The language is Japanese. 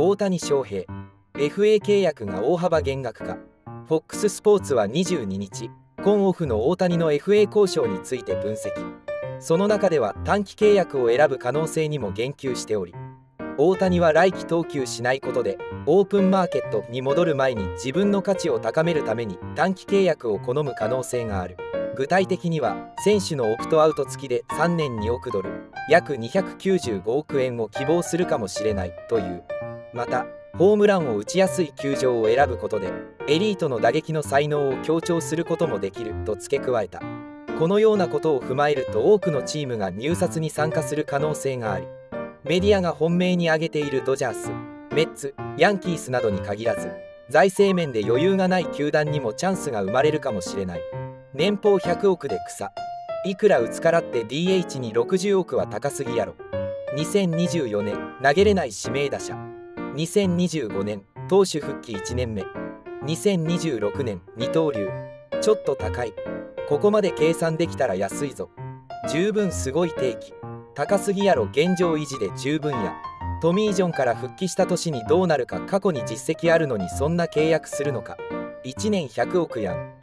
大谷翔平。FA 契約が大幅減額化 FOX スポーツは22日コンオフの大谷の FA 交渉について分析。その中では短期契約を選ぶ可能性にも言及しており大谷は来季投球しないことでオープンマーケットに戻る前に自分の価値を高めるために短期契約を好む可能性がある。具体的には選手のオプトアウト付きで3年2億ドル約295億円を希望するかもしれないという。またホームランを打ちやすい球場を選ぶことでエリートの打撃の才能を強調することもできると付け加えた。このようなことを踏まえると多くのチームが入札に参加する可能性がありメディアが本命に挙げているドジャースメッツヤンキースなどに限らず財政面で余裕がない球団にもチャンスが生まれるかもしれない。年俸100億で草。いくら打つからって DH に60億は高すぎやろ。2024年投げれない指名打者。2025年投手復帰1年目。2026年二刀流。ちょっと高い。ここまで計算できたら安いぞ。十分すごい定期。高すぎやろ現状維持で十分や。トミー・ジョンから復帰した年にどうなるか過去に実績あるのにそんな契約するのか。1年100億やん。